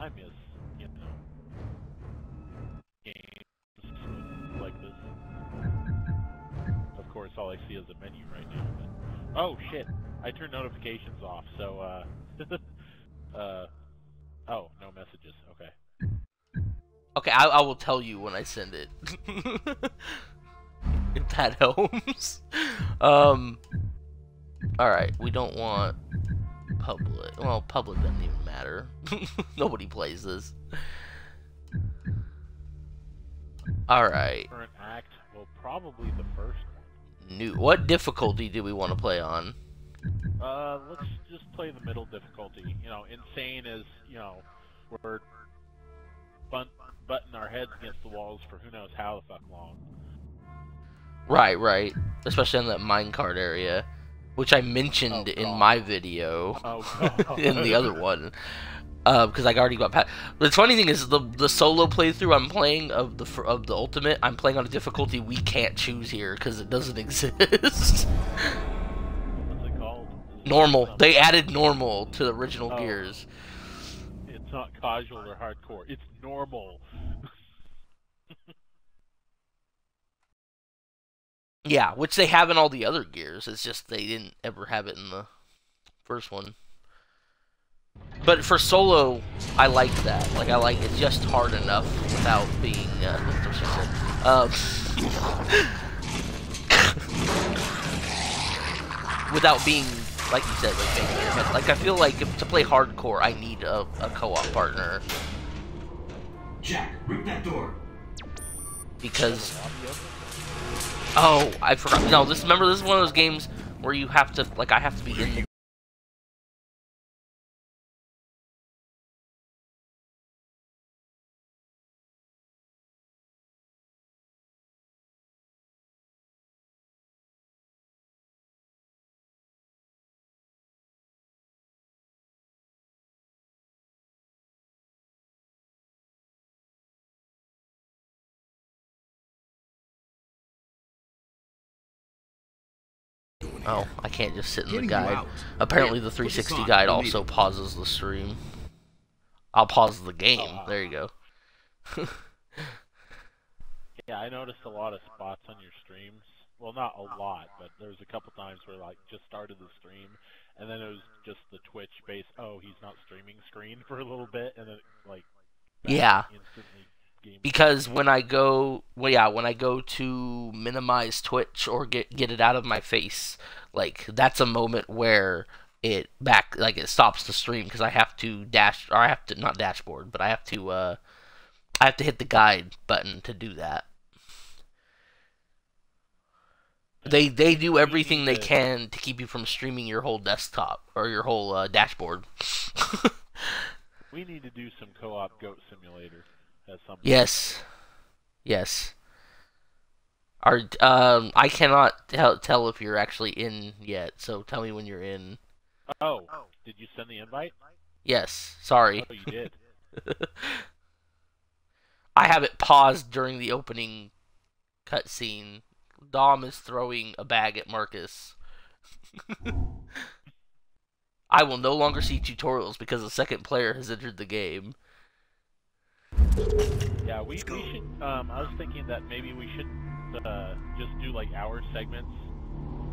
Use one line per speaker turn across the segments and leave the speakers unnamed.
I miss, you know, games like this. Of course, all I see is a menu right now. But... Oh shit! I turned notifications off, so uh, uh, oh, no messages. Okay.
Okay, I, I will tell you when I send it. if that helps. Um. All right, we don't want public. Well, public doesn't even matter. Nobody plays this. All right.
Current act. Well, probably the first
one. New. What difficulty do we want to play on?
Uh, let's just play the middle difficulty. You know, insane is you know we're bunt, butting our heads against the walls for who knows how the fuck long.
Right, right. Especially in that minecart area which I mentioned oh, in my video oh, in the other one. Because uh, I already got past. The funny thing is the the solo playthrough I'm playing of the of the ultimate. I'm playing on a difficulty we can't choose here because it doesn't exist.
What's it called?
Normal. They added normal to the original oh. Gears.
It's not casual or hardcore. It's normal.
Yeah, which they have in all the other gears. It's just they didn't ever have it in the first one. But for solo, I like that. Like I like it just hard enough without being uh, without being like you said, like But like I feel like if, to play hardcore, I need a, a co-op partner.
Jack, rip that door.
Because Oh, I forgot. No, this remember this is one of those games where you have to like I have to be in the Oh, I can't just sit in the guide. Apparently the 360 guide also pauses the stream. I'll pause the game. Oh, there you go.
yeah, I noticed a lot of spots on your streams. Well, not a lot, but there was a couple times where like just started the stream, and then it was just the Twitch base. Oh, he's not streaming screen for a little bit, and then like
yeah, instantly because when I go, well, yeah, when I go to minimize Twitch or get get it out of my face, like that's a moment where it back like it stops the stream because I have to dash or I have to not dashboard, but I have to uh I have to hit the guide button to do that. They they do everything they can to keep you from streaming your whole desktop or your whole uh, dashboard.
we need to do some co-op goat simulator.
Yes. Yes. Are um I cannot tell tell if you're actually in yet, so tell me when you're in.
Oh, did you send the invite?
Yes. Sorry.
Oh, you did.
I have it paused during the opening cutscene. Dom is throwing a bag at Marcus. I will no longer see tutorials because a second player has entered the game.
Yeah, we, we should, um, I was thinking that maybe we should uh, just do like hour segments.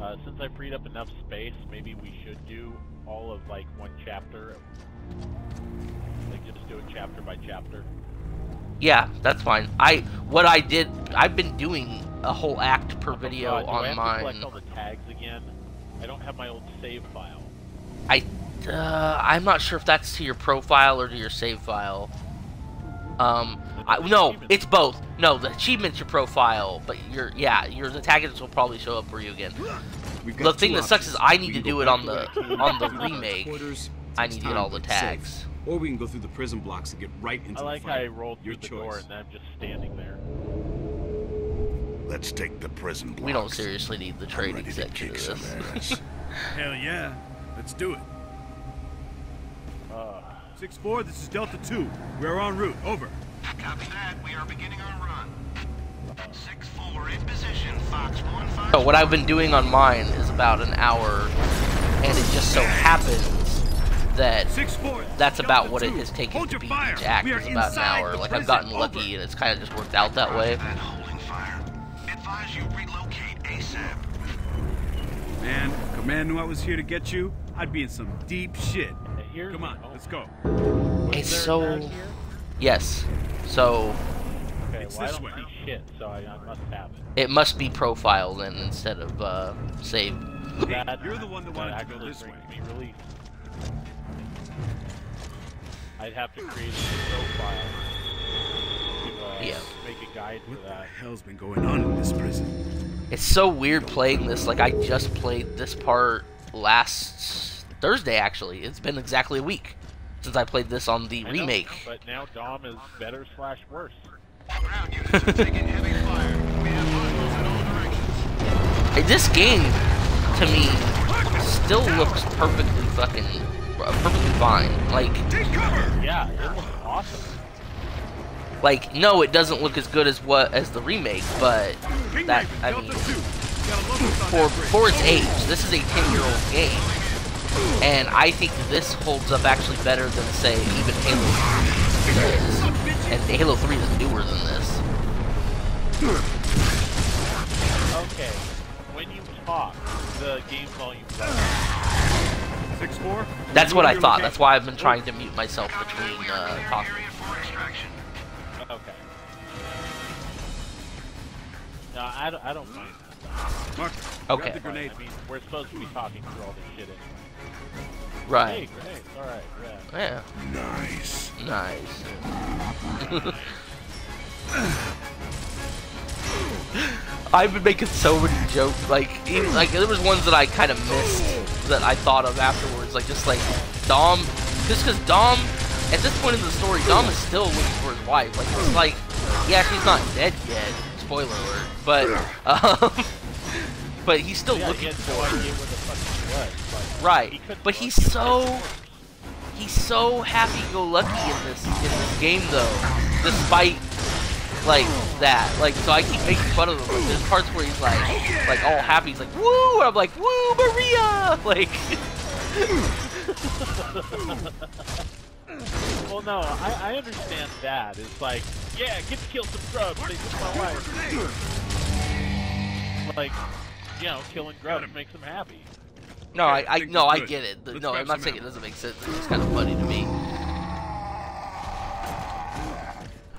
Uh, since I freed up enough space, maybe we should do all of like one chapter. Like just do it chapter by chapter.
Yeah, that's fine. I what I did, I've been doing a whole act per video
oh,
on
I have
mine.
To collect all the tags again. I don't have my old save file.
I, uh, I'm not sure if that's to your profile or to your save file. Um, I, no, it's both. No, the achievement's your profile, but your yeah, your antagonists will probably show up for you again. The thing that sucks is I need to do it on the on the remake. I need to get all the tags.
Or we can go through the prison blocks and get right into
I like
the fight.
how I rolled through Your the choice. door and I'm just standing there.
Let's take the prison blocks.
We don't seriously need the training section of
this.
Hell yeah. Let's do it. 6-4, this is Delta 2. We are en route. Over.
Copy that. We are beginning our run. 6-4 in position. Fox 1
So what I've been doing on mine is about an hour, and it just so happens that
Six four.
that's
Delta
about what it
two.
has taken
Hold
to
your
beat
fire.
each act is about an hour.
the
Like I've
prison.
gotten
Over.
lucky and it's kind of just worked out that way.
That. Advise you relocate ASAP.
Man, if command knew I was here to get you, I'd be in some deep shit.
Hey, here's
Come on,
oh,
let's go.
was
It's so-
a nurse here?
Yes. So
Okay,
It's
well, I
this
don't
way.
see shit, so I, I must have it.
it must be profiled then instead of uh, saved.
Hey,
That-
you're the one that wanted to go this way.
me relief. I'd have to create a new profile to uh,
Yeah.
make a guide for
What the hell's been going on in this prison?
It's so weird playing this. Like I just played this part last Thursday. Actually, it's been exactly a week since I played this on the
I know,
remake.
but now Dom is better slash worse.
Ground units are taking heavy fire. We have hostiles in all directions.
Hey, This game, to me, still looks perfectly fucking uh, perfectly fine. Like,
Take cover!
Yeah, it looks awesome.
like no, it doesn't look as good as what as the remake, but that I mean,
two. Gotta love what's on
for for its age, this is a 10 year old game, and I think this holds up actually better than say even Halo 3 does. And Halo 3 is newer than this.
Okay, when you talk, the game volume goes
Six four.
That's what I thought. That's why I've been trying to mute myself between uh, talking.
Area for extraction.
Okay. No, I don't, I don't mind that.
Mark,
Okay.
the grenade.
I mean, we're supposed to be talking through all this shit anyway. Hey,
Right.
grenades, alright, yeah.
Yeah.
Nice.
Nice. I've been making so many jokes, like, even, like there was ones that I kind of missed that I thought of afterwards, like just like Dom, just because Dom, at this point in the story, Dom is still looking for his wife. Like it's like, yeah, she's not dead yet. Spoiler alert, but um, but he's still
Yeah,
looking
had
for
no
her.
idea where the fuck she was. Like,
Right,
he
but he's so he's so happy-go-lucky in this in this game though, despite like that. Like, so I keep making fun of him. Like, there's parts where he's like, like all happy. He's like, "Woo!" And I'm like, "Woo, Maria!" Like,
Well, no, I, I understand that. It's like, yeah, get to kill some grubs. They took my wife. Like, you know, killing grubs makes them happy.
no, I, I
think
no, I get it.
Let's
No, I'm not
some
saying it doesn't make sense. It's just kind of funny to me.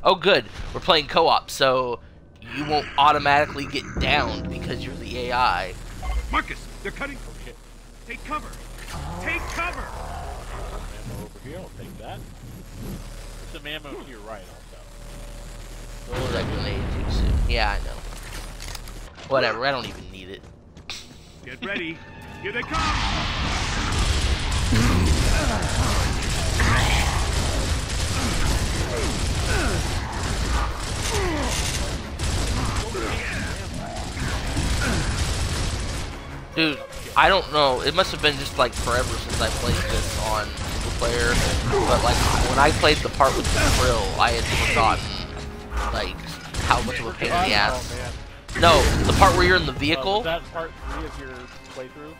Oh, good. We're playing co-op, so you won't automatically get downed because you're the AI.
Marcus, they're cutting.
Oh shit.
Take cover. Oh. Take cover.
Ammo over here, I'll take that. There's some ammo to your right also.
What was that grenade too soon? Yeah, I know. Whatever, I don't even need it.
Get ready. Here they come.
Dude, I don't know. It must have been just like forever since I played this on single player. But like when I played the part with the kryll, I had forgotten like how much of a pain in the
Oh,
ass. No, the part where you're in the
Uh,
vehicle.
was that part three of your playthrough?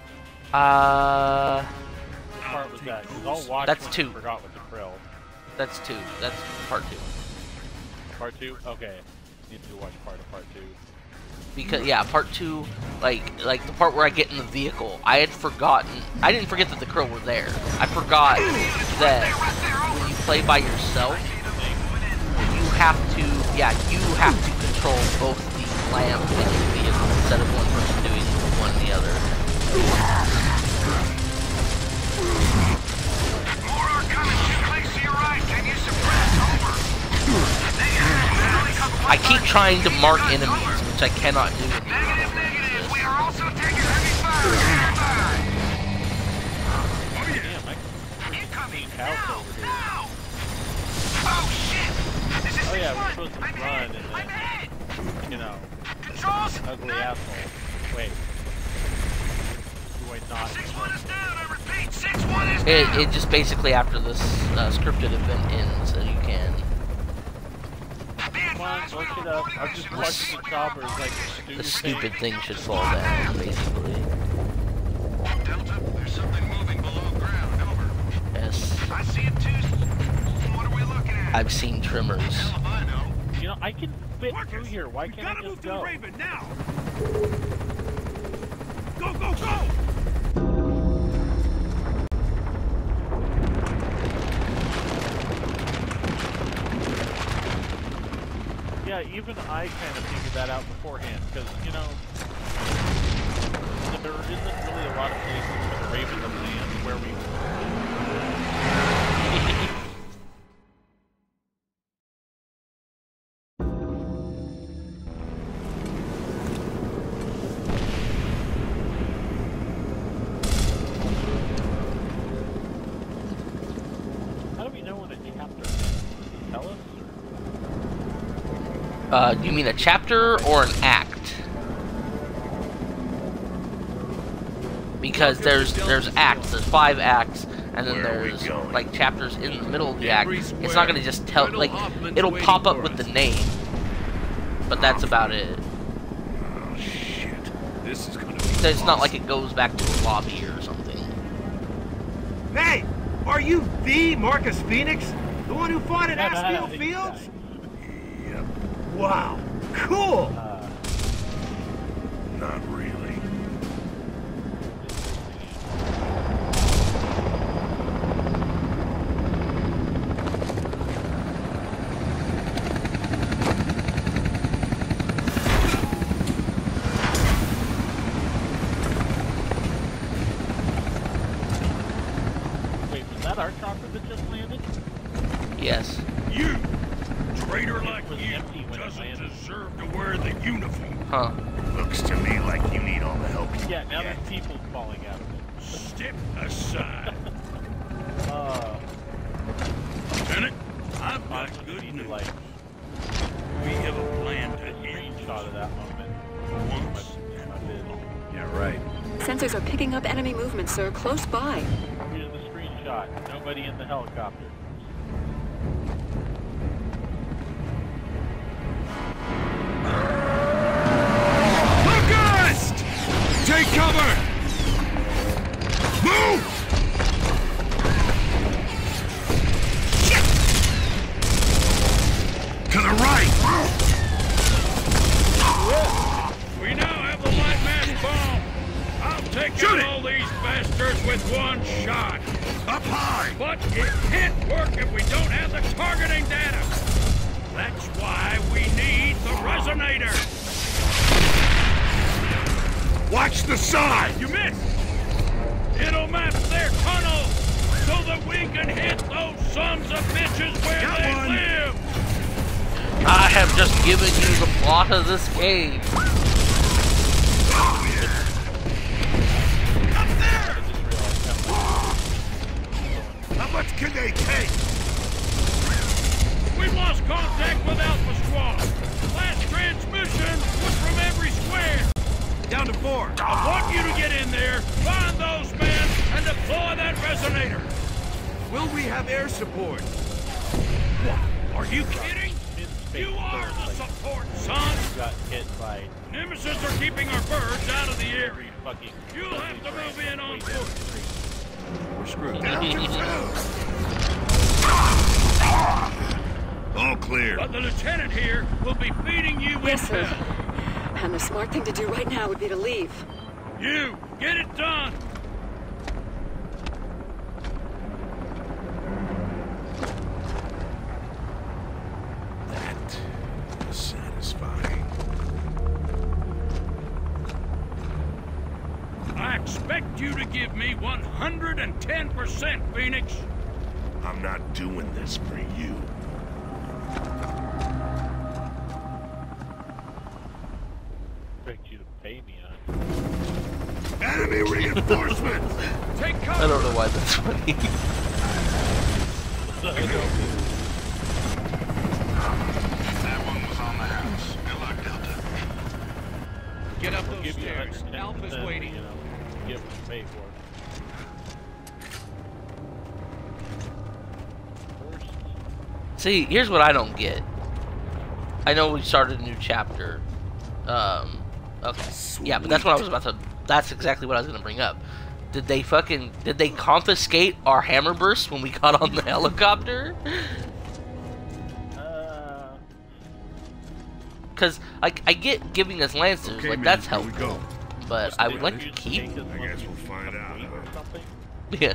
Uh,
What part was that? I'll watch
That's two.
forgot with the kryll.
that's two. That's part two.
Part two? Okay. Need to watch part of part two.
Because yeah, part two, like like the part where I get in the vehicle, I had forgotten. I didn't forget that the kryll were there. I forgot that when you play by yourself, you have to yeah you have to control both the lamp and the vehicle instead of one person doing one and the other.
More are coming. Two clicks to your right. Can you suppress? Over. Negative.
I keep trying to mark enemies, which I cannot do. in the
Negative,
original
negative.
version.
We are also taking heavy fire. Stand by.
Damn, I can
Incoming.
House
Now.
over here.
Now. Oh shit. This is
Oh yeah, we're supposed to run and then, you know,
Controls.
ugly asshole. Wait. Do I not?
Six one is down. I repeat. Six one is
It, it just basically after this uh, scripted event ends, so you can.
Be
Come on,
advised, we
look it up. I'm
our
just
suppressed
watching the choppers like do
The
your
stupid
thing.
thing should fall down, basically.
Delta, there's something moving below ground. Over.
Yes,
I see it too. What are we looking at?
I've seen trimmers.
Hell if I know.
You know, I can fit through here. Why can't
gotta
I
move
just
to the
go?
Raven now. Go, go, go!
Even I kind of figured that out beforehand, because, you know, there isn't really a lot of places for the Raven to land where we... Or...
Uh, you mean a chapter or an act? Because there's there's acts, there's five acts, and then
Where
there's like chapters in the middle of the act. It's not gonna just tell like it'll pop up with the name, but that's about it.
Oh shit.
This is gonna be
So it's not like it goes back to a lobby or something.
Hey, are you the Marcus Fenix? The one who fought at
Aspho
Fields? Wow, cool!
Realized how
much can they take?
We've lost contact with Alpha Squad. Last transmission was from every square.
Down to four.
I want you to get in there, find those men, and deploy that resonator.
Will we have air support? What?
Are you kidding?
In space.
You are the
like,
support, son.
got hit by
Nemacysts are keeping our birds out of the area.
fucking.
You'll have to move in on
way
foot.
street.
We're screwed.
All clear. But the lieutenant here will be feeding you
Yes, sir.
intel.
And the smart thing to do right now would be to leave.
You, get it done.
Doing for you.
Expect you to pay me on.
Enemy reinforcements!
Take
I don't know why that's funny.
That one was on the house. Good luck, Delta.
Get up
I'll
those
give you
stairs.
110%,
Alpha's waiting.
You know, get what you pay for. First,
See, here's what I don't get. I know we started a new chapter. Um, okay. Yeah, but that's what I was about to. That's exactly what I was gonna bring up. Did they fucking did they confiscate our hammer burst when we got on the helicopter?
Uh,
Cause I, I get giving us lancers,
Okay,
like
man,
that's
here we
helpful,
go.
but I would like to keep.
I guess we'll find out, huh?
Yeah.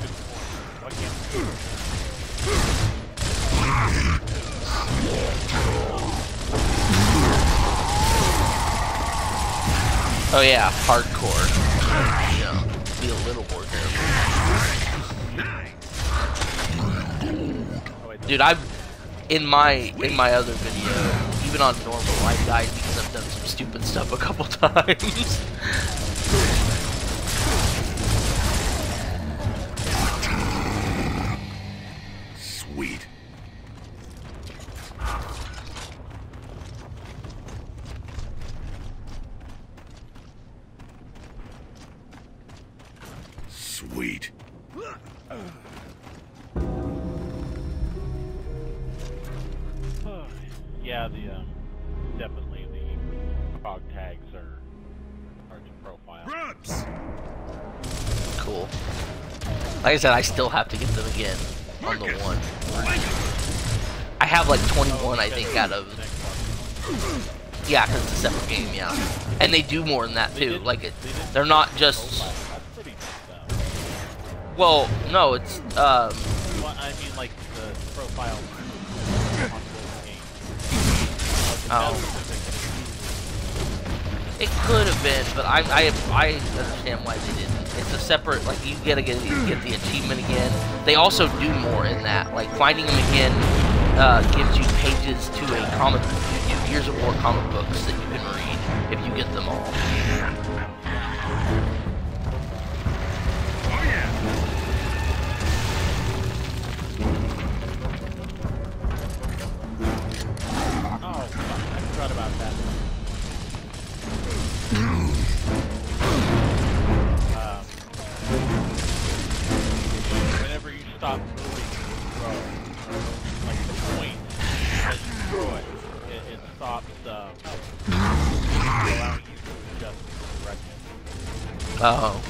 Good point. Why can't we-
Oh yeah, hardcore. Know, be a little more careful. Dude, I've in my in my other video, even on normal, I died because I've done some stupid stuff a couple times. Like I said, I still have to get them again on the one. I have like 21, I think, out of yeah, because it's a separate game, yeah. And they do more than that too. Like it,
they did
they're not just
profile. That's pretty nice, though.
well, no, it's um,
Well, I mean, like the profile on both games.
Oh. It could have been, but I I I understand why they didn't. It's a separate like you gotta get you get the achievement again. They also do more in that. Like finding them again uh, gives you pages to a comic book. You do Gears of War comic books that you can read if you get them all.
Oh yeah!
Oh, I forgot about that. stop moving like the point it, it, stops, um, allowing you to adjust the direction.
Oh,
Oh,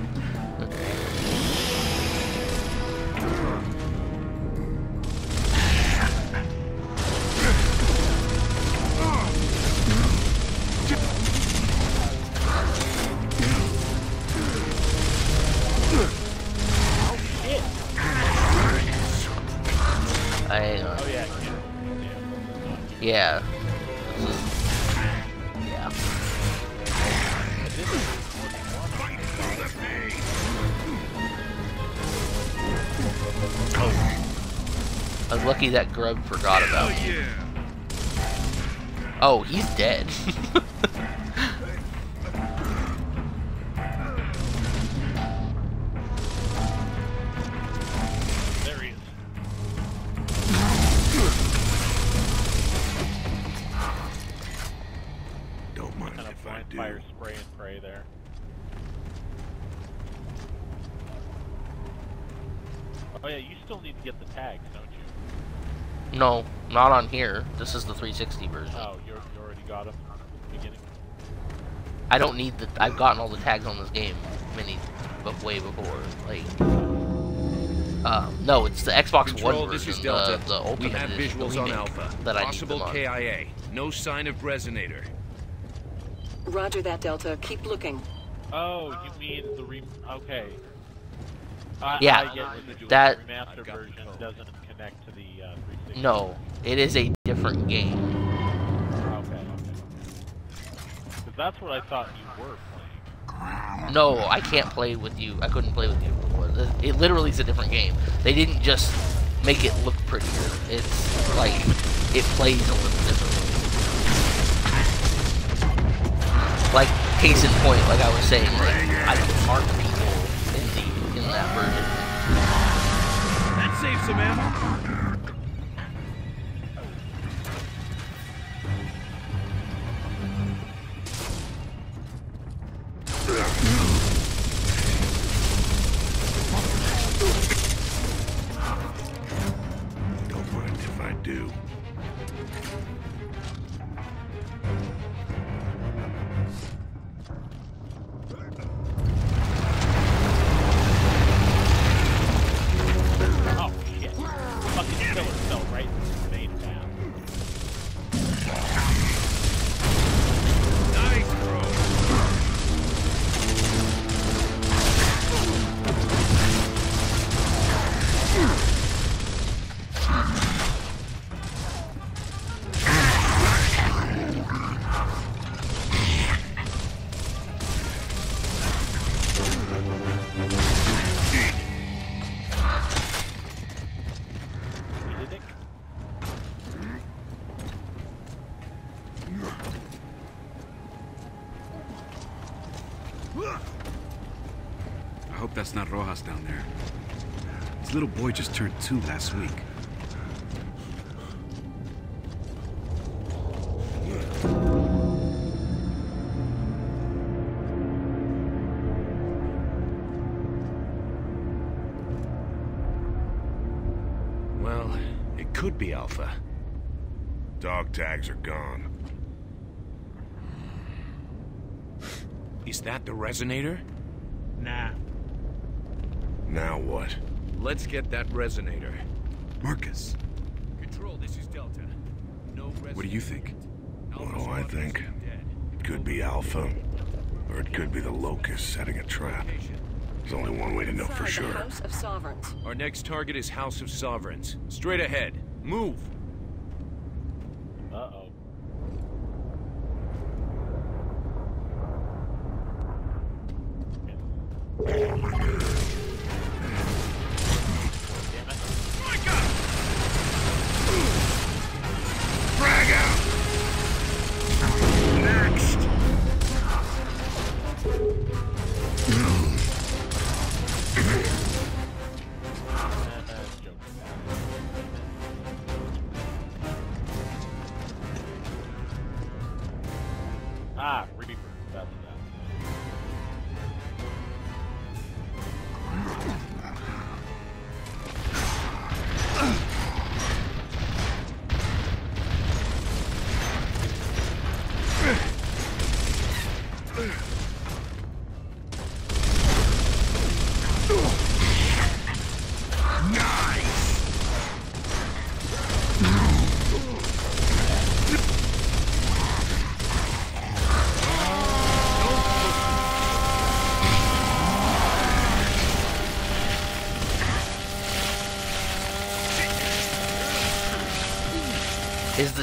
lucky that Grub forgot about oh,
me.
Oh, he's dead. not here. This is the 360 version.
Oh, you you already got them the beginning.
I don't need the. I've gotten all the tags on this game many, but way before. Like, um, no, it's the Xbox
Control,
One
this
version,
is Delta.
the, the Ultimate
we have visuals on
remake
Alpha.
that I
Possible
need them on.
KIA. No sign of Resonator.
Roger that, Delta. Keep looking.
Oh, you mean the re? Okay. I,
Yeah,
I get
that-
remaster version doesn't connect to the uh,
No, it is a different game.
Okay. Okay. Because that's what I thought you were playing.
No, I can't play with you. I couldn't play with you before. It- It literally is a different game. They didn't just make it look prettier. It's like it plays a little differently. Like case in point, like I was saying, like I can mark people in the in that version.
That saves some ammo. Boy just turned two last week.
Well, it could be Alpha.
Dog tags are gone.
Is that the resonator?
Nah.
Now what?
Let's get that resonator.
Marcus,
Control, this is Delta. No resonator.
what do you think?
What do I think? It could be Alpha, or it could be the Locust setting a trap. There's only one way to know for sure.
House of Sovereigns.
Our next target is House of Sovereigns. Straight ahead. Move.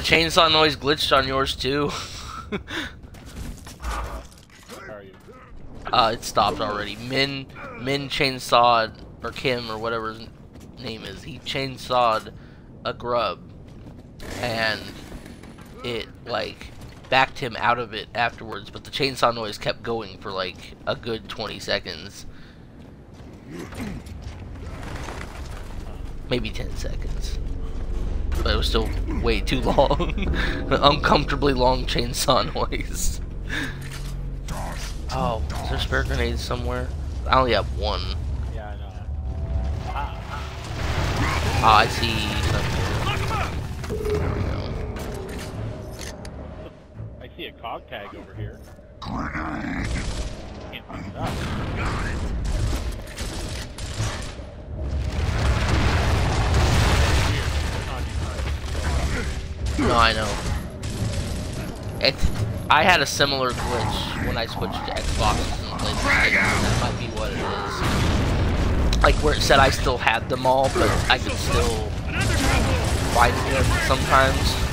Chainsaw noise glitched on yours too? Uh, it stopped already. Min Min chainsawed or Kim or whatever his name is. He chainsawed a grub, and it like backed him out of it afterwards. But the chainsaw noise kept going for like a good 20 seconds, maybe 10 seconds. But it was still way too long. Uncomfortably long chainsaw noise. Oh, is there spare grenades somewhere? I only have one.
Yeah, I know. Ah,
I see something. There we go.
I see a cog tag over here. Can't
I know. It, I had a similar glitch when I switched to Xbox and. That might be what it is. Like where it said I still had them all, but I could still find them sometimes.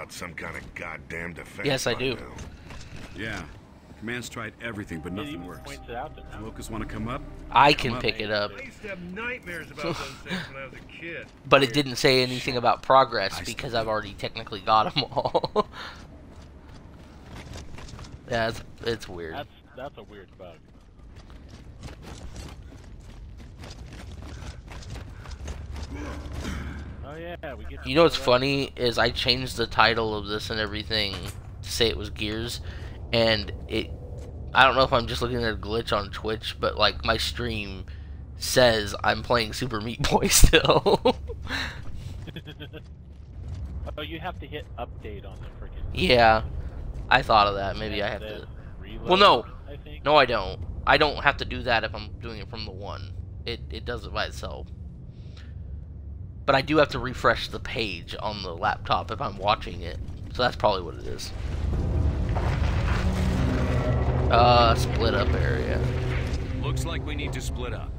Figured out some kind of goddamn defense.
Yes, I do.
now.
Yeah. Command's tried everything, but nothing works.
points it out to me.
Locust want to come up?
I
Come
can
up.
pick it up,
I used to have nightmares about those things when I was a kid.
but it didn't say anything about progress because I've already technically got them all. yeah, it's, it's weird.
That's that's a weird bug. Oh yeah, we get.
You know what's funny is I changed the title of this and everything to say it was Gears, and it. I don't know if I'm just looking at a glitch on Twitch, but like my stream says I'm playing Super Meat Boy still.
oh, you have to hit update on the freaking.
yeah, I thought of that. Maybe I have to.
Reload,
Well, no.
I think.
No, I don't. I don't have to do that if I'm doing it from the one. It it does it by itself. But I do have to refresh the page on the laptop if I'm watching it. So that's probably what it is. Uh, split up area.
Looks like we need to split up.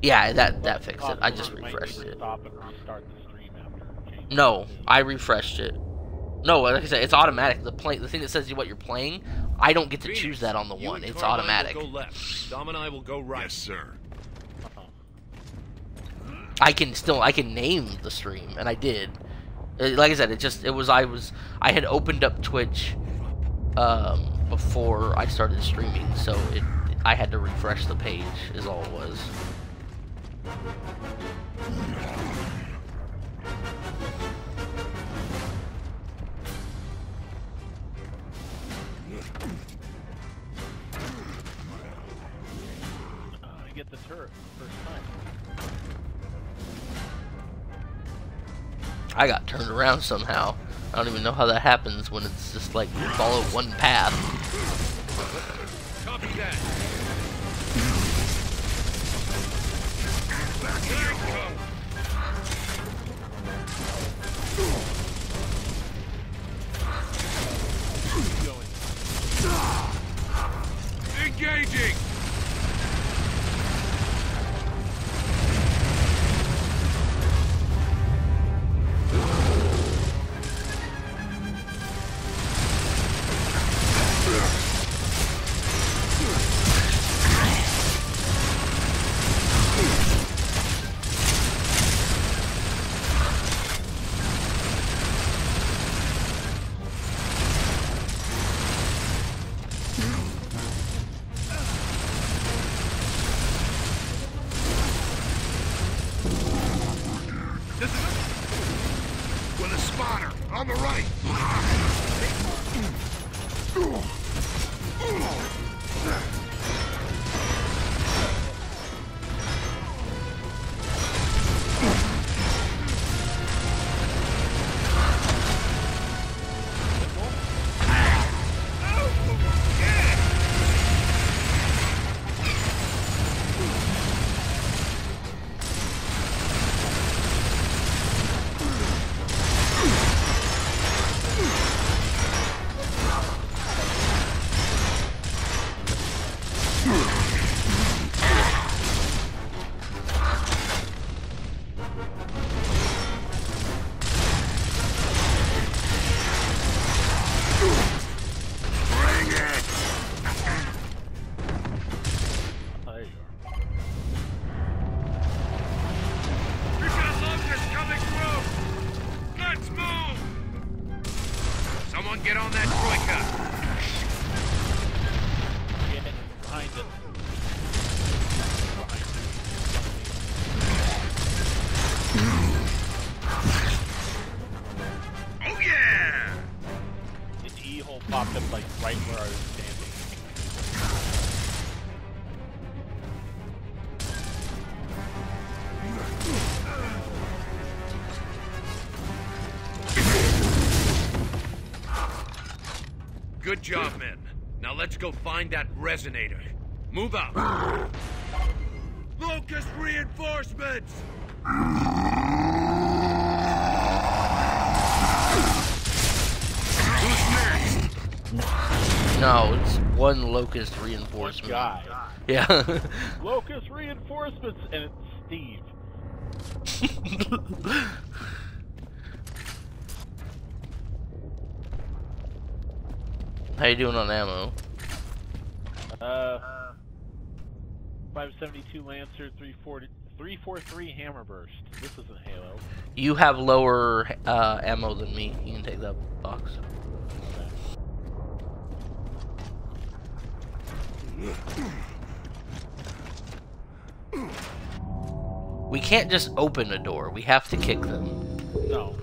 Yeah, that that fixed it. I just refreshed it.
Stop and restart the stream after. changing
No, I refreshed it. No, like I said, it's automatic. The play, the thing that says you what you're playing, I don't get to choose that on the one. It's automatic.
Go left. Dom and I will go right.
Yes, sir.
I can still I can name the stream, and I did. Uh, Like I said, it just it was I was I had opened up Twitch um, before I started streaming, so it I had to refresh the page. Is all it was.
I get the turret first time.
I got turned around somehow. I don't even know how that happens when it's just like follow one path.
Copy that. Engaging! Let's go find that resonator. Move out. Locust reinforcements!
No, it's one locust reinforcement.
Guy.
Yeah.
locust reinforcements, and it's Steve.
How you doing on ammo?
Uh, 572 Lancer, 340, 343 Hammerburst. This isn't Halo.
You have lower uh, ammo than me. You can take that box. We can't just open a door. We have to kick them.
No.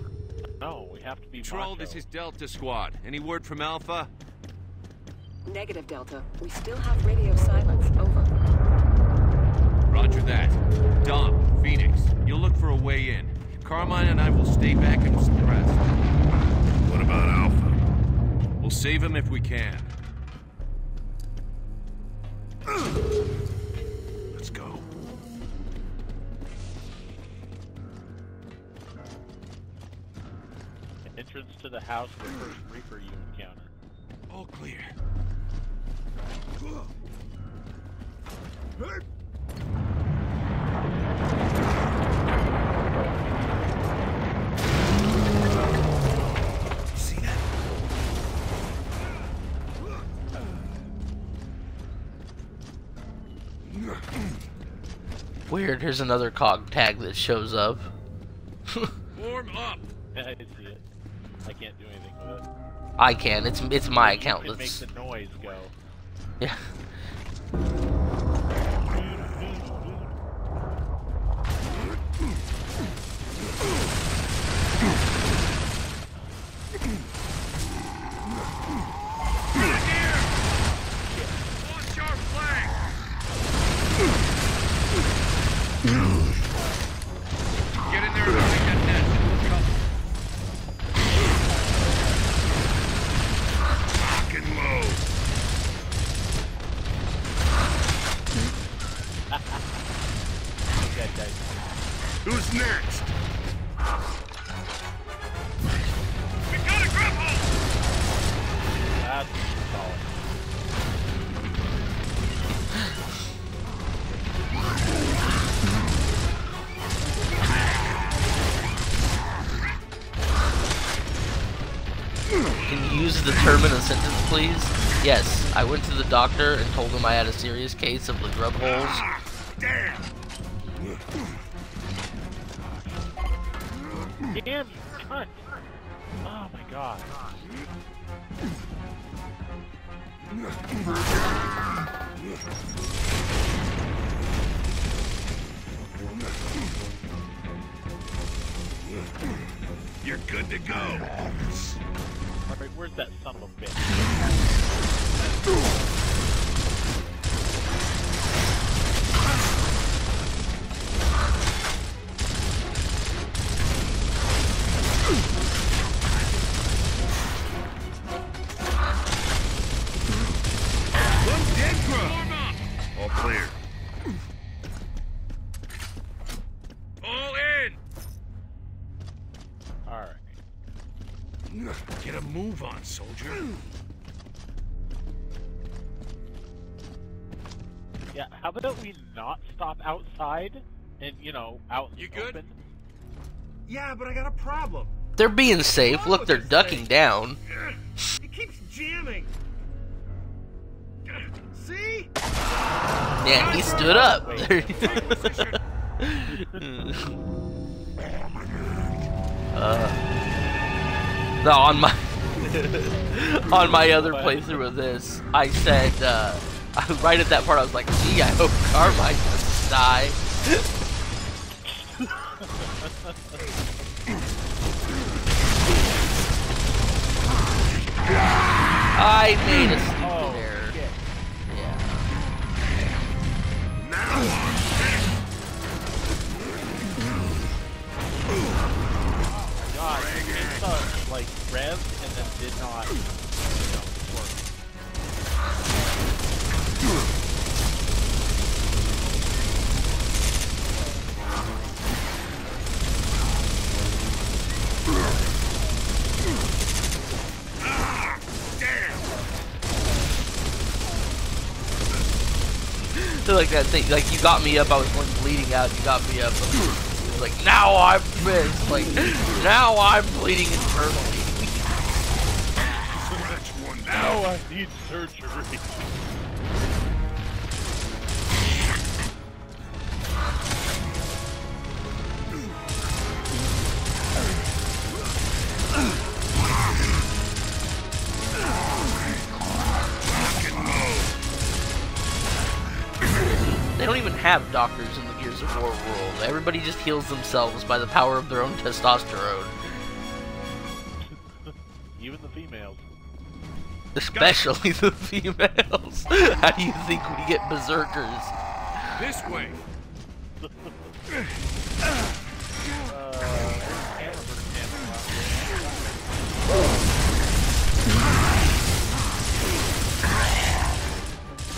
No, we have to be
Patrol,
macho.
this is Delta Squad. Any word from Alpha?
Negative, Delta. We still have radio silence. Over.
Roger that. Dom, Fenix, you'll look for a way in. Carmine and I will stay back and suppress.
What about Alpha?
We'll save him if we can.
Let's go.
Entrance to the house the first Reaper you encounter.
All clear.
Weird. Here's another COG tag that shows up.
Warm up!
I see it. I can't do anything with it.
I can. It's it's my account.
It makes the noise go.
Yeah.
Launch
I went to the doctor and told him I had a serious case of the grub holes.
Ah, damn!
Damn you, cunt! Oh my god. stop outside and, you know, out
You
the
good?
open?
Yeah, but I got a problem.
They're being safe. Look, they're ducking down.
It keeps jamming. See?
Yeah, he stood up. uh, no, on my on my other playthrough of this, I said uh, right at that part, I was like, "Gee, I hope Carmine doesn't die." I made a stupid
Oh,
error.
shit.
Yeah.
God, it's uh, like rev and then did not,
like that thing, like you got me up. I was going bleeding out. You got me up. Like now I'm pissed. Like now I'm bleeding internally.
Now I need surgery.
Have doctors in the Gears of War world. Everybody just heals themselves by the power of their own testosterone.
Even the females.
Especially the females. How do you think we get berserkers?
This way.
Uh,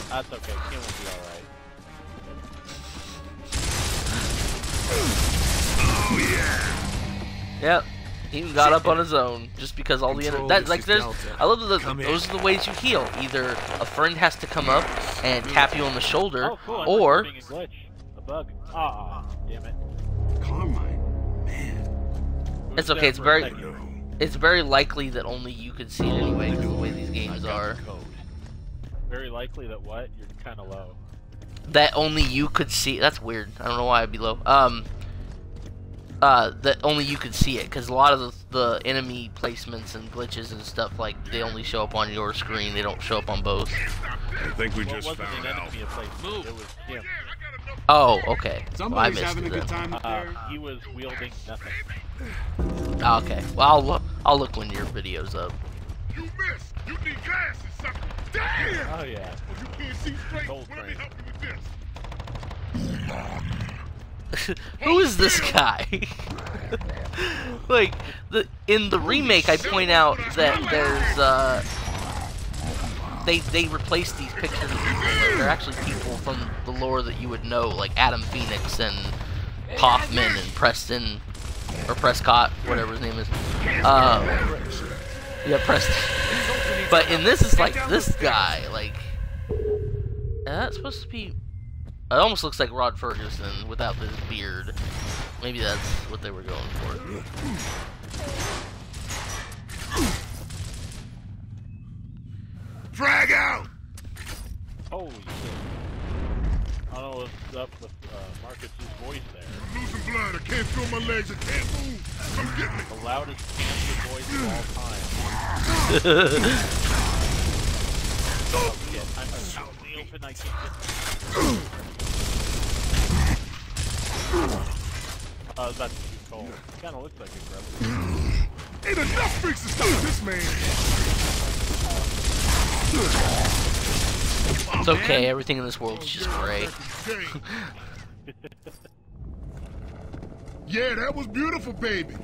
That's okay. Kim will be alright.
Yep. He even got up on his own just because all the
Control,
that like
is
there's
Delta.
I love that
Come in.
those are the ways you heal. Either a friend has to come up and tap you on the shoulder,
Oh, cool.
Or
recording a glitch. A bug. Ah, damn it.
Carmine, man.
It
It's okay, it's very- it's very likely that only you could see it anyway because the way these games are.
Very likely that what? You're kind of low.
That only you could see. That's weird. I don't know why I'd be low. Um. Uh, that only you could see it because a lot of the, the enemy placements and glitches and stuff like they only show up on your screen. They don't show up on both.
I think we
Well,
just
wasn't
found
an
out.
enemy a place. It was him.
Oh, okay. Well, I
Somebody's
missed
having
it
a good time up
Uh,
there.
he was wielding nothing.
Ah, Okay. Well, I'll look. I'll look when your video's up.
You missed. You need glasses, sucker. Damn.
Oh yeah.
Oh, you can't see straight. Let me help you with this.
Who is this guy? like the in the remake, I point out that there's uh they they replaced these pictures of people. They're actually people from the lore that you would know, like Adam Fenix and Hoffman and Preston or Prescott, whatever his name is. Um, yeah, Preston. But in this, it's like this guy, like. Is that supposed to be? It almost looks like Rod Ferguson without this beard. Maybe that's what they were going for.
Drag out.
Holy shit. I don't know what's up with uh, Marcus's voice there.
I'm losing blood. I can't feel my legs. I can't move. Come get me.
The loudest cancer voice of all time. oh shit, I'm out in the open, I can't get Uh, that's too cold. Kinda looks like a grub.
Ain't enough freaks to stop this man.
It's okay. Everything in this world is just gray.
yeah, that was beautiful, baby.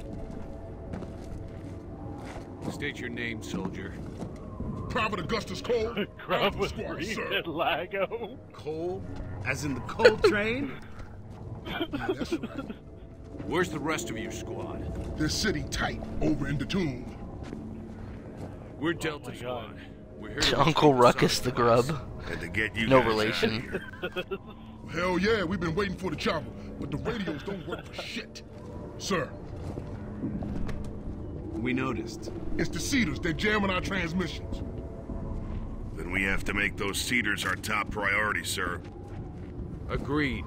State your name, soldier.
Private Augustus Cole.
Grub
Alpha oh,
with
Squad, sir.
and Lago.
Cole? As in the Cole train?
That's right.
Where's the rest of your squad?
They're sitting tight over in the tomb.
We're Delta oh
my
Squad.
God.
We're here to
Uncle Ruckus the Grub.
Had to get you
No
guys out of
relation.
Hell yeah, we've been waiting for the chopper, but the radios don't work for shit. Sir,
We noticed.
it's the Seeders. They're jamming our transmissions.
Then we have to make those seeders our top priority, sir.
Agreed.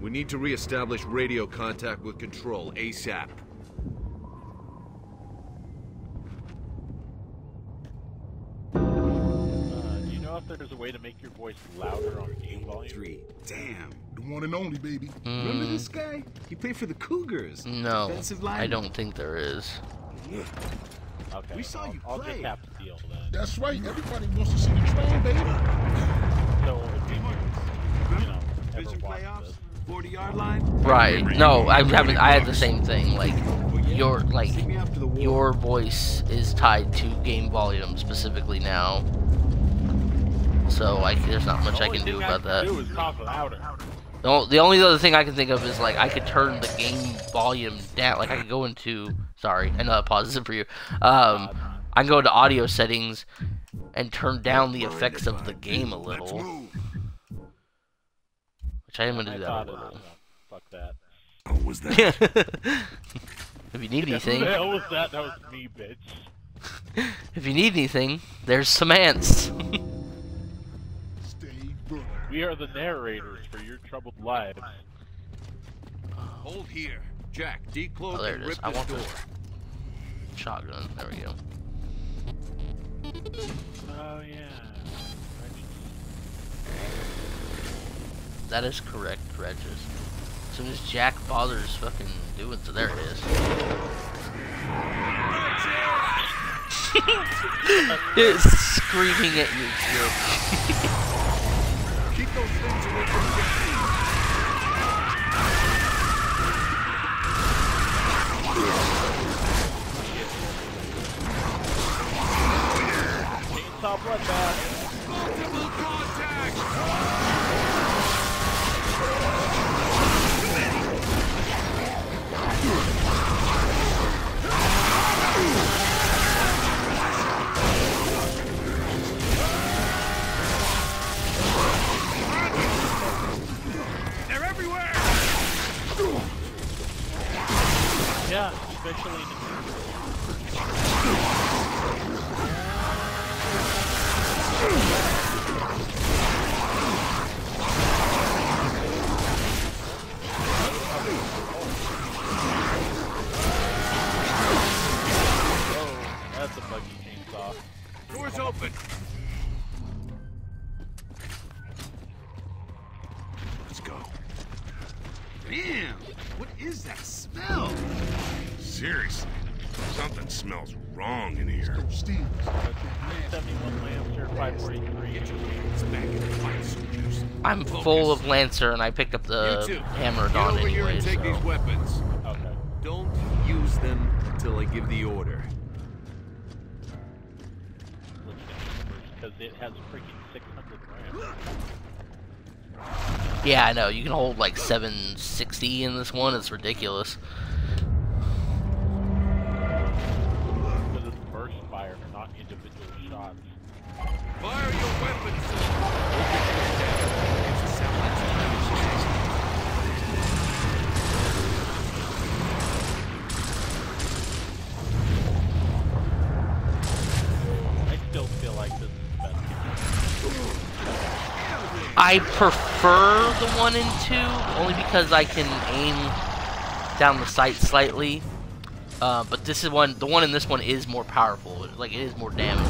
We need to re-establish radio contact with Control ASAP.
Uh, do you know if there's a way to make your voice louder on game volume?
Three. Damn.
The one and only, baby.
Remember this guy? He played for the Cougars.
No,
Defensive
I don't think there is.
Okay.
We saw
I'll,
you
I'll
play.
just have to deal then.
That's right. Everybody wants to see the train, baby.
So if people, you know, ever
Vision playoffs?
this,
40 yard line?
Right. No, I haven't. I had the same thing. Like your like
See me after the war.
your voice is tied to game volume specifically now. So like, there's not much I can do
thing
about
I
that.
Can do is talk louder.
The the only other thing I can think of is like I could turn the game volume down. Like I could go into sorry, I know that pauses it for you. Um, I can go into audio settings and turn down the effects of the game a little. Which I am gonna do that.
thought
a little.
Fuck that.
Oh, was that?
if you need
Who
anything,
the hell was that? That was me, bitch.
if you need anything, there's some ants.
We are the narrators for your troubled lives.
Hold here. Jack, oh, decloak
Oh, there
and rip
I
this
want
door.
the shotgun. There we go.
Oh yeah.
That is correct, Regis. As soon as Jack bothers fucking doing so, there it is. it's screaming at you, jerk.
Those things away from Jack.
Full of Lancer and I picked up the
you two,
hammer
get
on
over here
anyway,
and take
so.
these weapons.
Okay.
Don't use them until I give the order.
Let's get the numbers, because it has freaking 600 rounds.
Yeah, I know. You can hold like 760 in this one. It's ridiculous.
Because it's burst fire, not individual shots.
Fire your weapons! It's a satellite
I still feel like this is the best game.
I prefer the one and two only because I can aim down the sight slightly. Uh, but this is one. The one in this one is more powerful. Like it is more damage.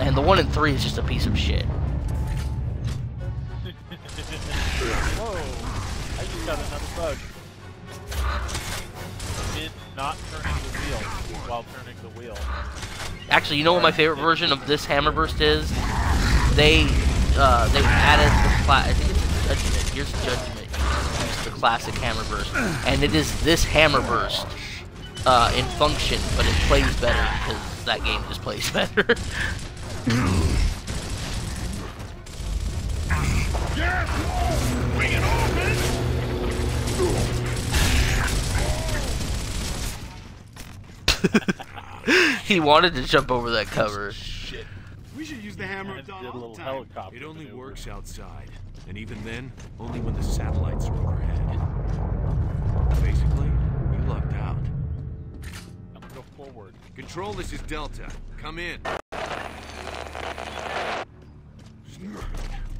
And the one in three is just a piece of shit.
Whoa! I just got another bug. Mid not turning the wheel while turning the wheel.
Actually, you know what my favorite version of this hammer burst is? They uh, they added the cla- I think it's judgment. Here's judgment. It's the classic hammer burst, and it is this hammer burst uh, in function, but it plays better because that game just plays better. He wanted to jump over that cover.
Shit.
We should use the hammer of
did
dawn all the time.
It only
maneuver.
works outside. And even then, only when the satellites are overhead. Basically, we lucked out.
I'm gonna go forward.
Control, this is Delta. Come in.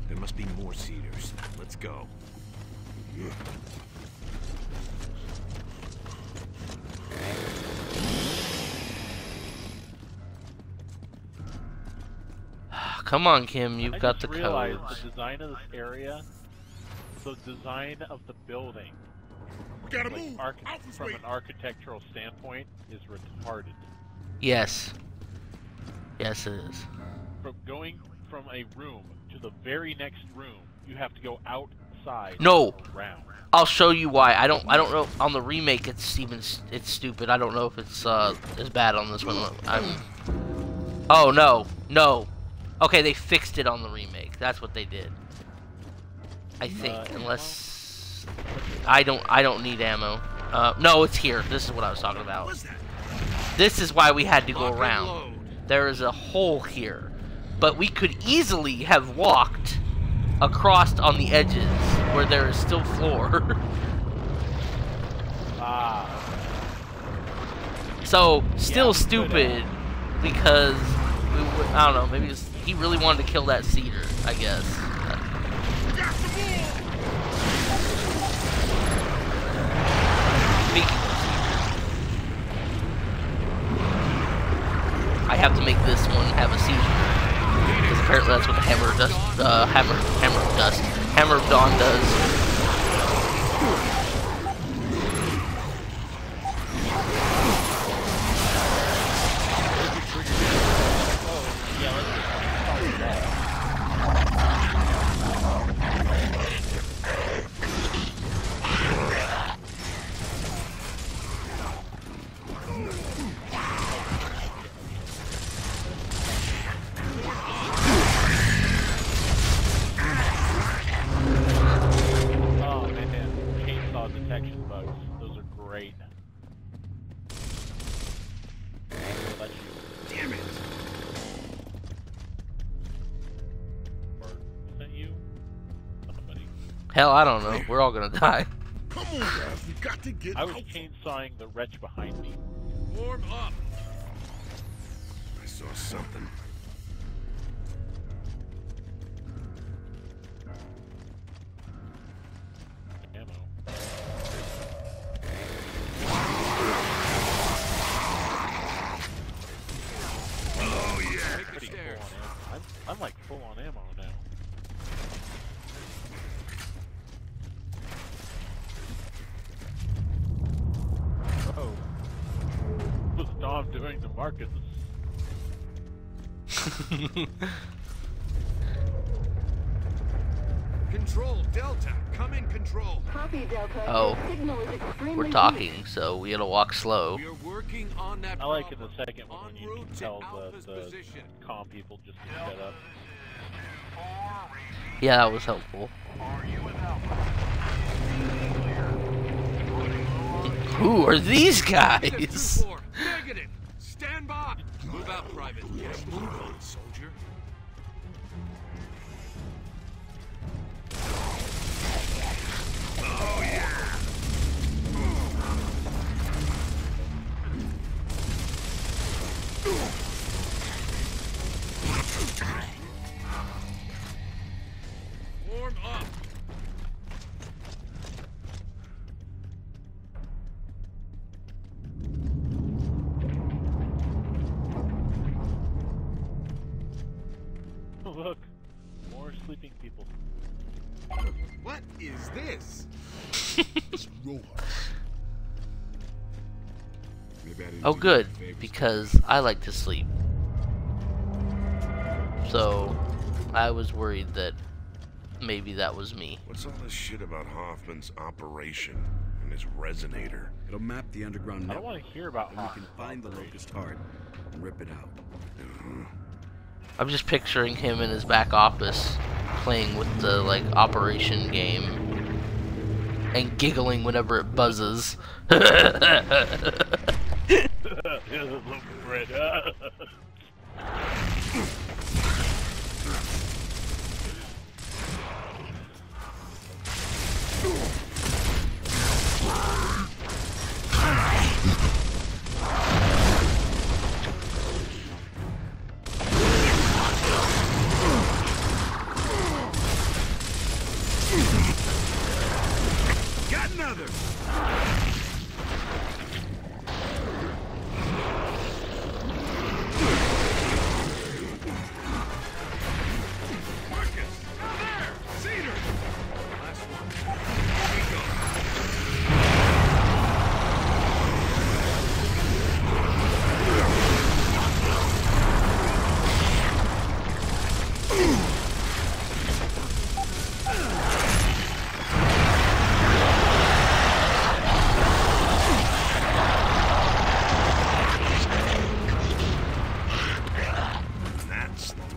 There must be more seeders. Let's go.
Come on, Kim, you've
I
got the
realized
codes.
the design of this area, the design of the building,
We gotta
like
move.
arch- from an architectural standpoint, is retarded.
Yes. Yes, it is.
From going from a room to the very next room, you have to go outside.
No.
Around.
I'll show you why. I don't. I don't know. On the remake, it's even. It's stupid. I don't know if it's uh as bad on this one. I'm. Oh no, no. Okay, they fixed it on the remake. That's what they did. I think,
Uh,
unless I don't. I don't need ammo. Uh, no, it's here. This is what I was talking about. This is why we had to go around. There is a hole here, but we could easily have walked across on the edges where there is still floor.
Ah,
so still stupid because we would, I don't know. Maybe just, he really wanted to kill that seeder. I guess. Speaking of seeder, I have to make this one have a seizure because apparently that's what the hammer dust, uh, hammer, hammer of dust, hammer of dawn does. All gonna die.
Come on, guys, we got to get
I was
out.
chainsawing the wretch behind me.
Warm up.
I saw something. Oh.
Your signal is extremely
We're talking, so we gotta walk slow.
We're working on that
I like in the second one when you can tell the, the
position.
calm people just to shut up.
Yeah, that was helpful. Who are these guys?
Negative. Stand by. Move out, Private. Get a move on,
this?
It's Rojas.
Maybe I didn't
Oh, good,
you any favors.
because I like to sleep. So, I was worried that maybe that was me.
What's all this shit about Hoffman's operation and his resonator?
It'll map the underground
I don't want to hear about
and we can find the
operation.
locust heart and rip it out.
I'm just picturing him in his back office playing with the like operation game and giggling whenever it buzzes.
another.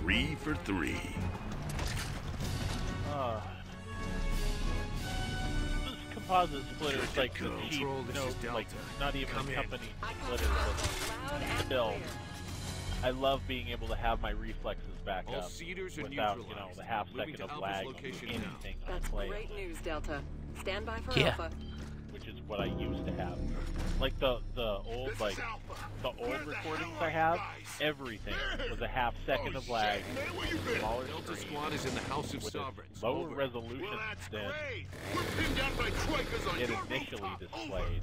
Three for three.
Uh, this composite splitter is like the cheap,
Control, this
no,
is
like not even
Come
a company
I
splitter, but still. I love being able to have my reflexes back
All
up
seeders are
without, you know, the half
Moving
second of lag on
location now.
anything on
That's great news, Delta. Stand by for
Yeah.
Alpha.
Which is what I used to have. Like the the old like the old recordings I have, everything was a half second oh, of lag, smaller
Delta
screen,
Squad is in the House of Sovereigns.
lower
Over.
resolution than
We're pinned down by troikas on
it initially
rooftop.
displayed.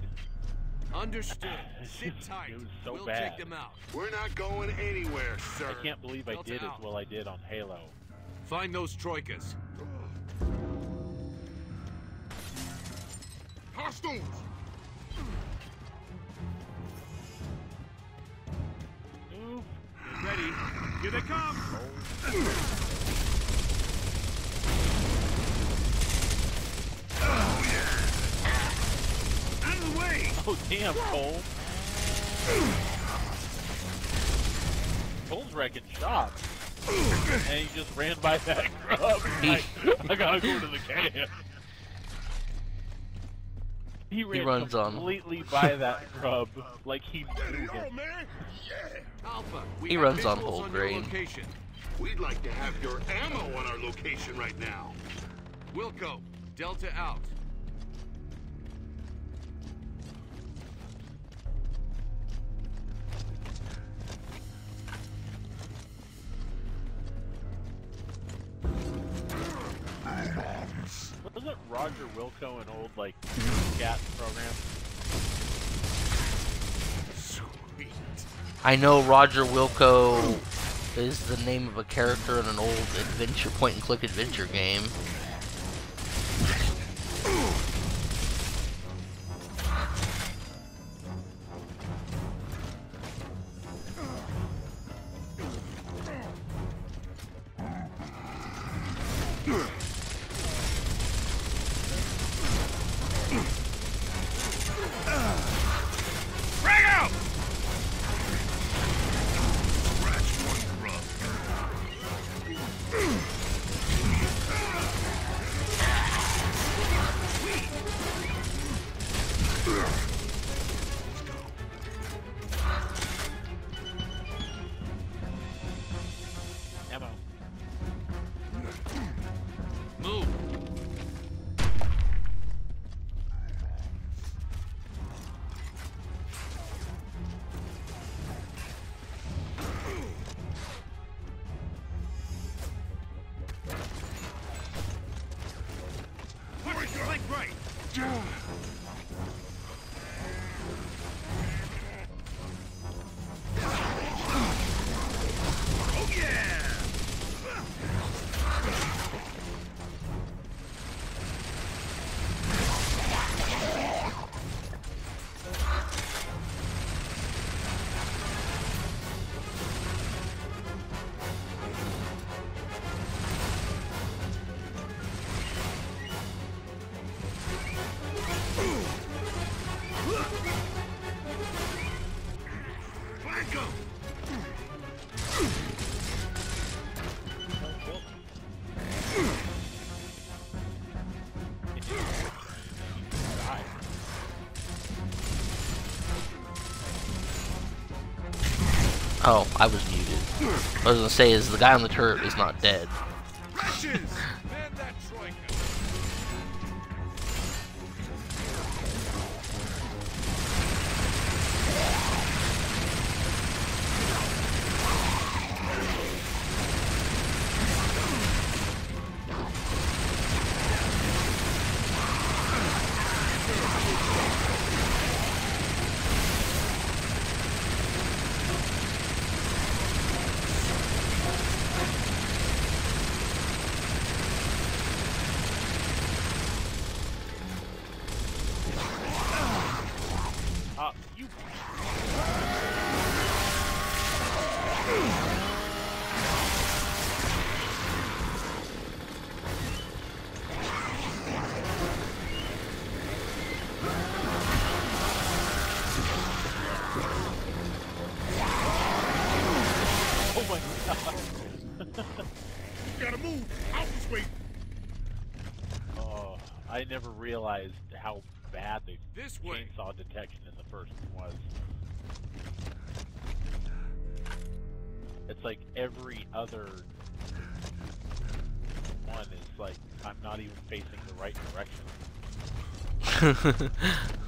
Understood. Sit
It
tight.
was so
we'll
bad.
take them out.
We're not going anywhere, sir.
I can't believe I
Delta
did as well I did on Halo.
Find those troikas. Oh.
Hostiles!
Move.
Ready? Here they come! Oh Out of the way!
Oh damn, Cole. Cole's wrecking shop. And he just ran by that grub. Like, I gotta go to the can. He ran
runs on.
completely by that grub like he knew
Yo,
him.
man! Yeah!
Alpha, we
He runs on whole
your
grain.
location.
We'd like to have your ammo on our location right now.
Wilco, Delta out.
Wasn't Roger Wilco an old like cat program?
I know Roger Wilco is the name of a character in an old adventure point and click adventure game.
Oh,
I was muted. What I was gonna say is the guy on the turret is not dead.
Realized how bad the
This way.
chainsaw detection in the first one was. it's like every other one is like I'm not even facing the right direction.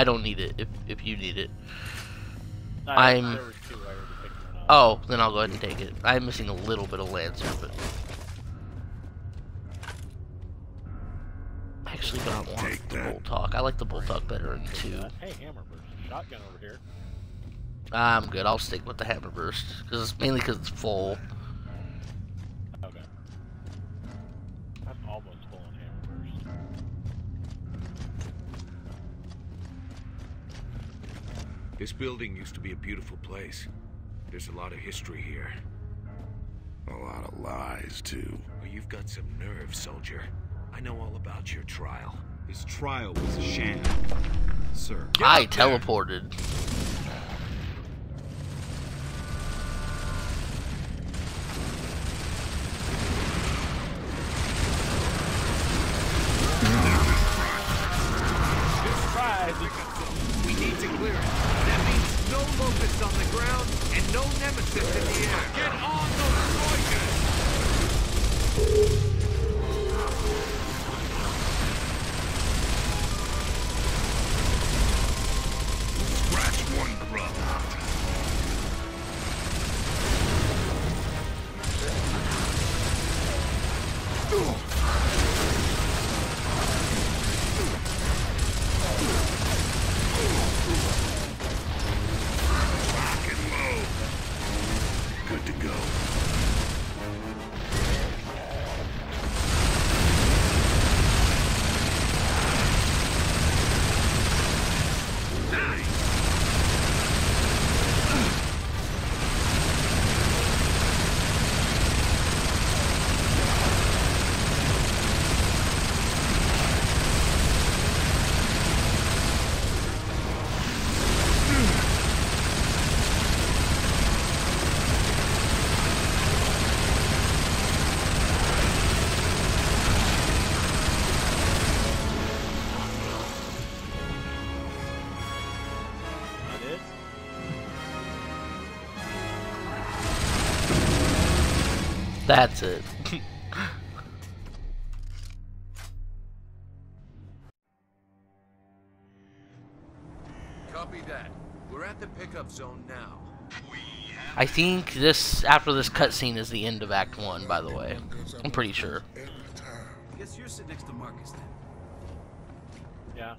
I don't need it if if you need it. I'm-
There. I already picked one up.
Oh, then I'll go ahead and take it. I'm missing a little bit of Lancer, but actually, but I want
Take
the
that.
Bolt Talk. I like the Boltok better in two.
Uh, hey, Hammerburst. Shotgun over here.
I'm good. I'll stick with the Hammer Burst because mainly because it's full.
This building used to be a beautiful place. There's a lot of history here.
A lot of lies, too.
Well, you've got some nerve, soldier. I know all about your trial.
His trial was a sham, sir.
I teleported. That's it.
Copy that. We're at the pickup zone now.
I think this after this cutscene is the end of Act One. By the way, I'm pretty sure.
Guess you're sitting next to Marcus then.
Yeah.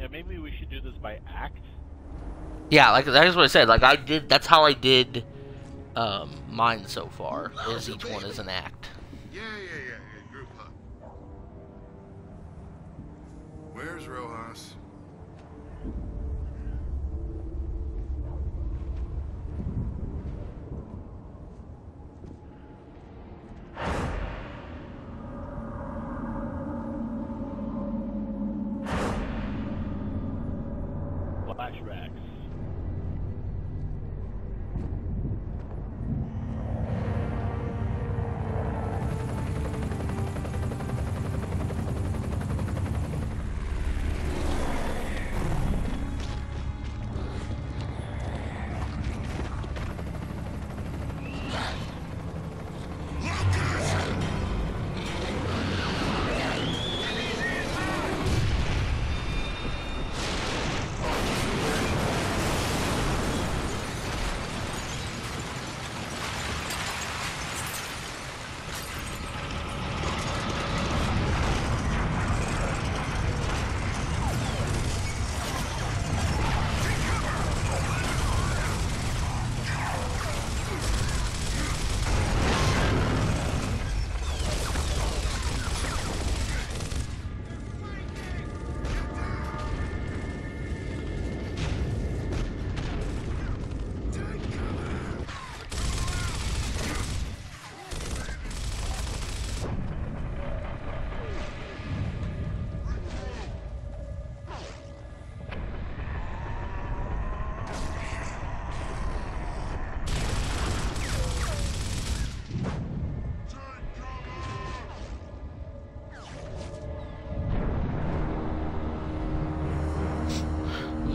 Yeah, maybe we should do this by act.
Yeah, like that's what I said. Like I did. That's how I did um, mine so far. Is each one is an act.
Yeah, yeah, yeah, yeah. Group hug. Where's Rojas?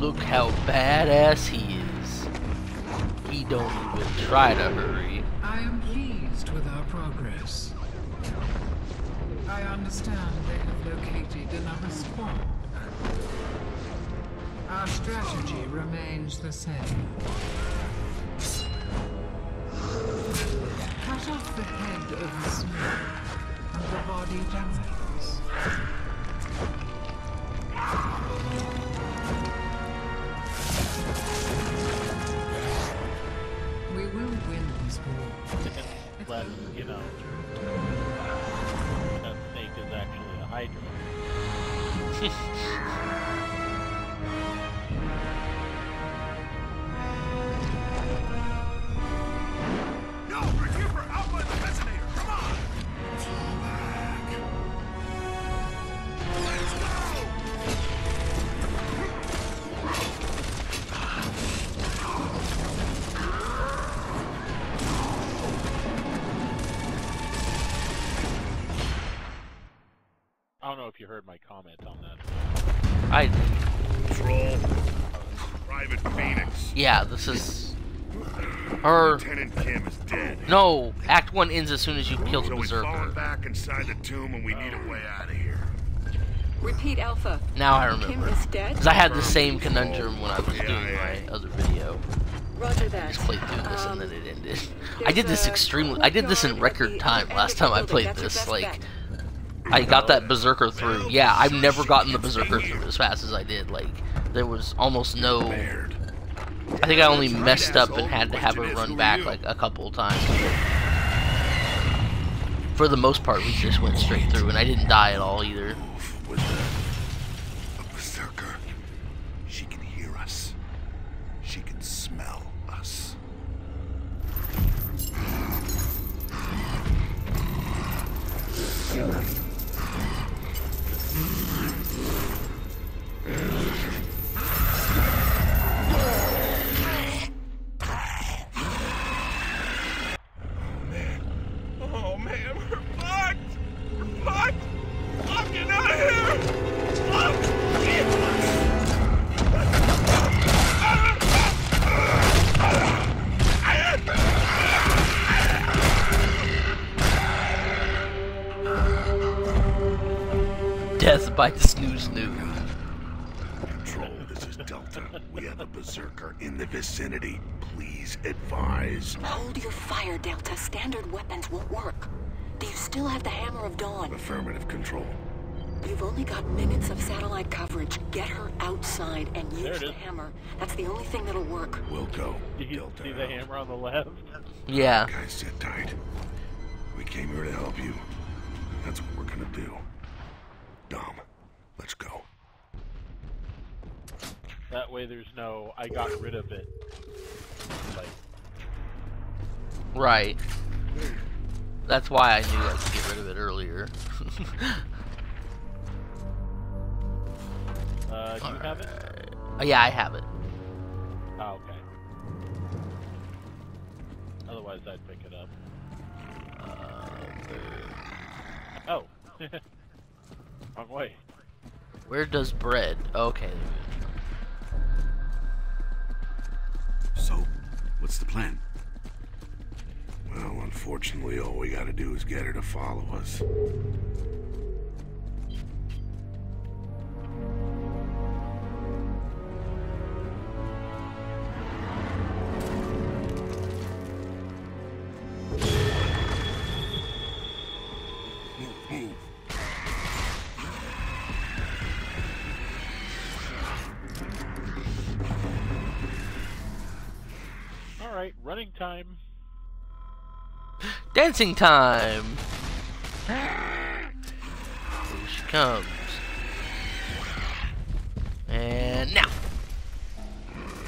Look how badass he is. He don't even try to hurry.
I am pleased with our progress. I understand they have located another squad. Our strategy remains the same. Cut off the head of the snake, and the body dies.
That. I
Control. Private Fenix.
yeah, this is or
Lieutenant Kim is dead.
no. Act one ends as soon as you kill the
So we've
berserker.
back inside the tomb and we need a way out of here.
Repeat, Alpha.
Now I
Kim
remember.
is dead?
Because I had the same conundrum when I was
Yeah,
doing
yeah.
my other video.
Roger that.
Just played through this
Um,
and then it ended. I did this extremely. I did this in record time last time I played this. Like,
best
I got oh, that berserker through. Yeah, I've never gotten the berserker through as fast as I did. Like, there was almost no. I think I only messed up and had to have her run back like a couple of times. For the most part, we just went straight through, and I didn't die at all either.
Wolf was a, a berserker. She can hear us. She can smell
Death by snooze snoo.
Control, this is Delta. We have a berserker in the vicinity. Please advise.
Hold your fire, Delta. Standard weapons won't work. Do you still have the Hammer of Dawn?
Affirmative control.
You've only got minutes of satellite coverage. Get her outside and use the hammer. That's the only thing that'll work.
We'll go.
Did you
Delta
see the
out.
hammer on the left?
Yeah.
Guys, sit tight. We came here to help you. That's what we're gonna do. Dom, let's go.
That way there's no, I got rid of it. Like,
Right. That's why I knew I could get rid of it earlier.
uh, do you have it?
Uh, yeah, I have it.
Oh, okay. Otherwise, I'd pick it up. Oh. Wrong way.
Where does bread? Okay.
So, what's the plan?
Well, unfortunately, all we gotta do is get her to follow us.
Alright, running time.
Dancing time! Here she comes. And now!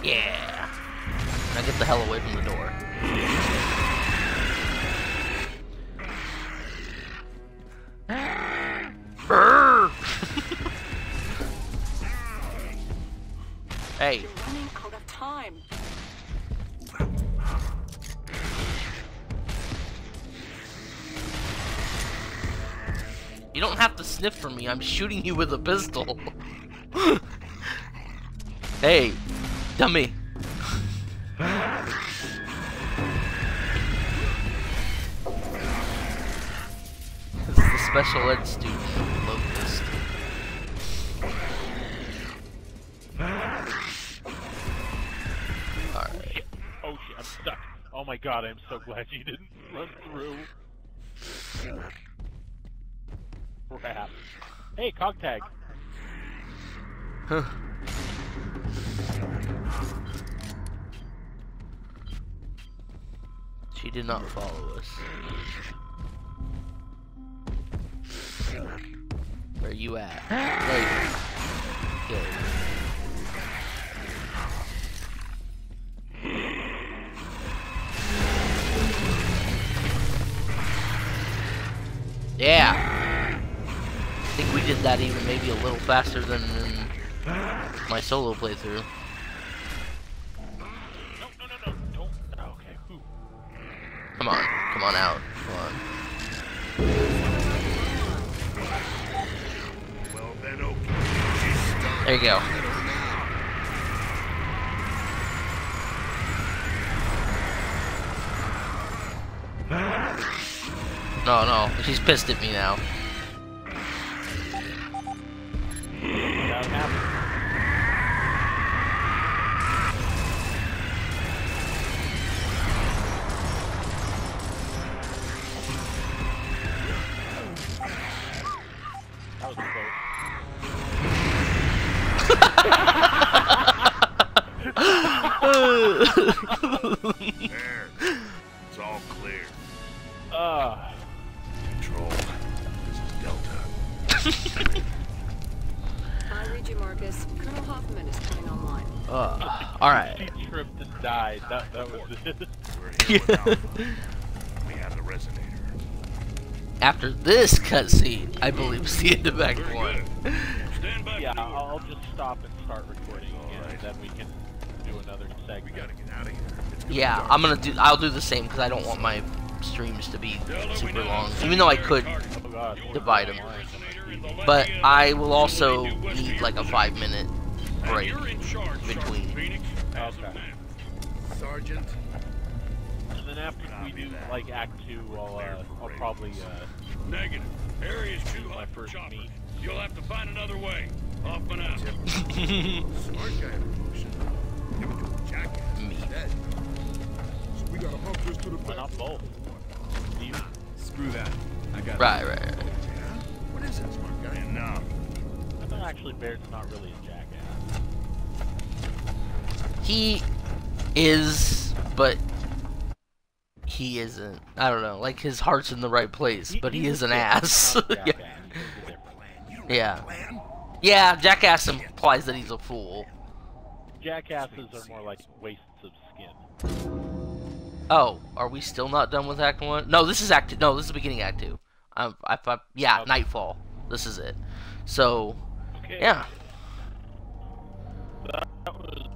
Yeah! Now get the hell away from the door. Hey,
You're running out of time.
Sniff for me. I'm shooting you with a pistol. Hey, dummy. This is the special ed student, Locust. Alright.
Oh shit, I'm stuck. Oh my god, I'm so glad you didn't run through. Hey, COG tag.
Huh. She did not follow us. Where are you at? Yeah. Did that even maybe a little faster than my solo playthrough.
Okay.
Come on, come on out. Come on.
Well then, okay.
There you go. No, no, she's pissed at me now.
That
After this cutscene, I believe it's the end of Act 1.
Stand by
yeah,
for
I'll, I'll just stop and start recording again, and then we can do another segment.
We gotta get out of here.
Yeah. I'm gonna do. I'll do the same because I don't want my streams to be super long. Even though I could
Oh
divide them, but I will also need like a five minute break
You're in charge,
between.
Sergeant Fenix. As a
Okay.
Sergeant.
And then after we do like Act Two, I'll uh, I'll probably uh,
Negative. Area's too hot for
first
choppers.
meet.
You'll have to find another way. Hoffman out.
Smart guy promotion. Give it to a jackass.
Me.
Dead. So we gotta hump this to the
why not both? Do you?
Screw that. I got
Right, right, right.
What is that, smart guy? Enough.
I thought actually Baird's not really a jackass.
He is, but he isn't. I don't know. Like his heart's in the right place, but he, is an ass. yeah. yeah. Yeah. Jackass implies that he's a fool.
Jackasses are more like wastes of skin.
Oh, are we still not done with Act One? No, this is Act. Two. No, this is the beginning Act Two. Um, I, I, yeah,
okay.
Nightfall. This is it. So,
okay.
yeah. That was